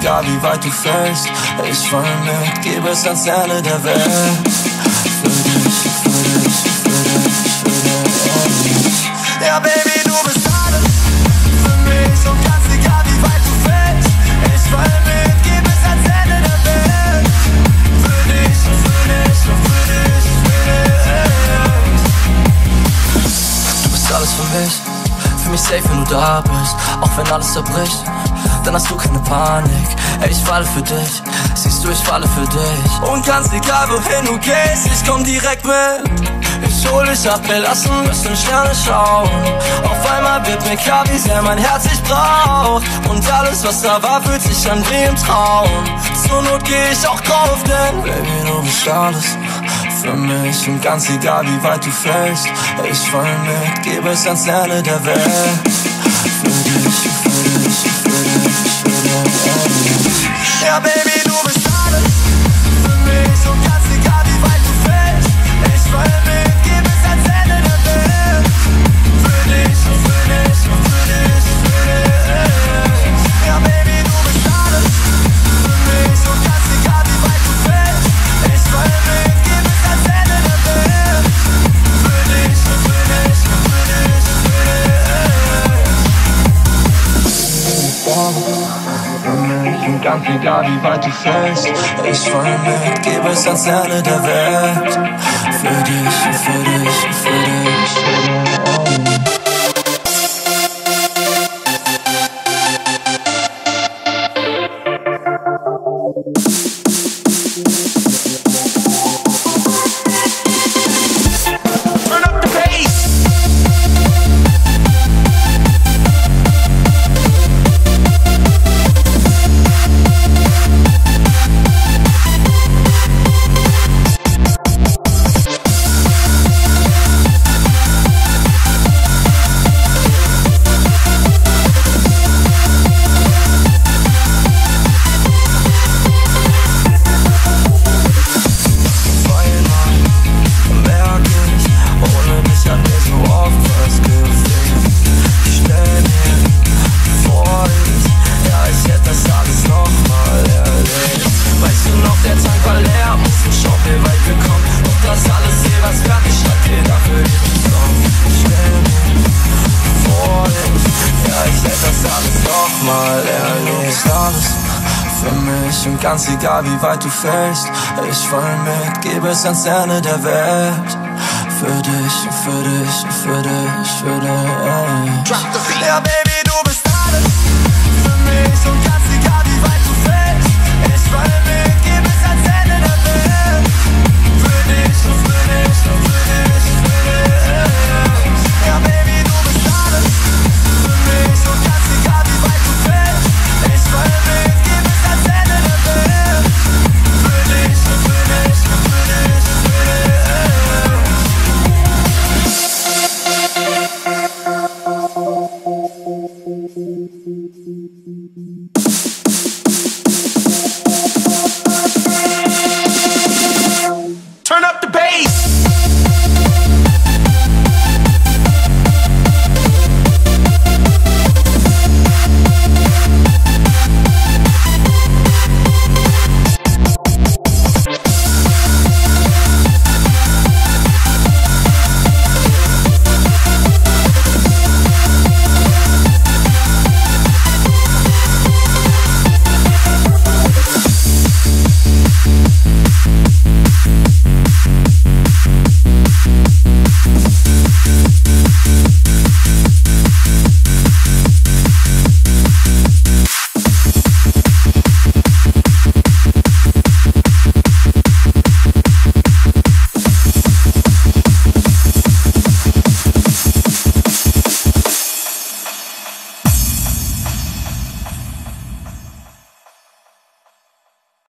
egal wie weit du fällst. Ich fall mit, gebe es ans Ende der Welt. Für dich, für dich, für dich, für dich. Ja, Baby, du bist alles für mich und ganz egal wie weit du fällst. Ich fall mit, gebe es ans Ende der Welt. Für dich, für dich, für dich, für dich. Du bist alles für mich für mich safe, wenn du da bist, auch wenn alles zerbricht. Dann hast du keine Panik, ey, ich falle für dich. Siehst du, ich falle für dich. Und ganz egal, wohin du gehst, ich komm direkt mit. Ich hol dich ab, wir lassen müssen Sterne schauen. Auf einmal wird mir klar, wie sehr mein Herz dich braucht. Und alles, was da war, fühlt sich an wie im Traum. Zur Not geh ich auch drauf, denn Baby, du bist alles für mich und ganz egal wie weit du fällst, ich fall mit, gebe es ans Ende der Welt. Dich. Ja, Baby, ganz egal wie weit du fällst, ich fall mit, gebe es ans Ende der Welt. Für dich, für dich, für dich. Nochmal erlebt. Alles für mich und ganz egal wie weit du fällst, ich fall mit, gebe es ans Ende der Welt. Für dich, für dich, für dich, für dich. Drop the beat. Ja, Baby,